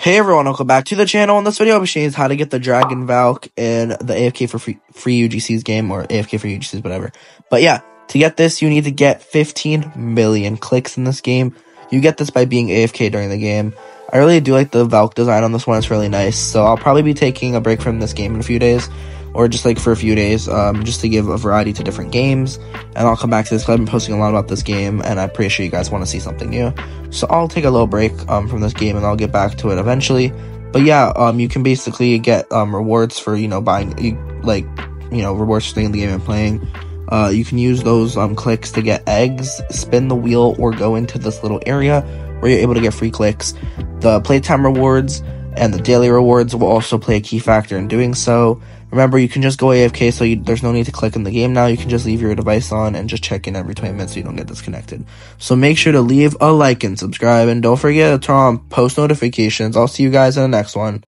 Hey everyone, welcome back to the channel. In this video, be showing you how to get the Dragon Valk in the AFK for free, free UGCs game, or AFK for UGCs, whatever. But yeah, to get this, you need to get 15 million clicks in this game. You get this by being AFK during the game. I really do like the Valk design on this one, it's really nice. So I'll probably be taking a break from this game in a few days or just like for a few days, um, just to give a variety to different games. And I'll come back to this I've been posting a lot about this game, and I'm pretty sure you guys want to see something new. So I'll take a little break um, from this game, and I'll get back to it eventually. But yeah, um, you can basically get um, rewards for you know buying like you know rewards for staying in the game and playing. Uh, you can use those um, clicks to get eggs, spin the wheel, or go into this little area where you're able to get free clicks. The playtime rewards and the daily rewards will also play a key factor in doing so. Remember, you can just go AFK, so you, there's no need to click in the game now. You can just leave your device on and just check in every 20 minutes so you don't get disconnected. So make sure to leave a like and subscribe, and don't forget to turn on post notifications. I'll see you guys in the next one.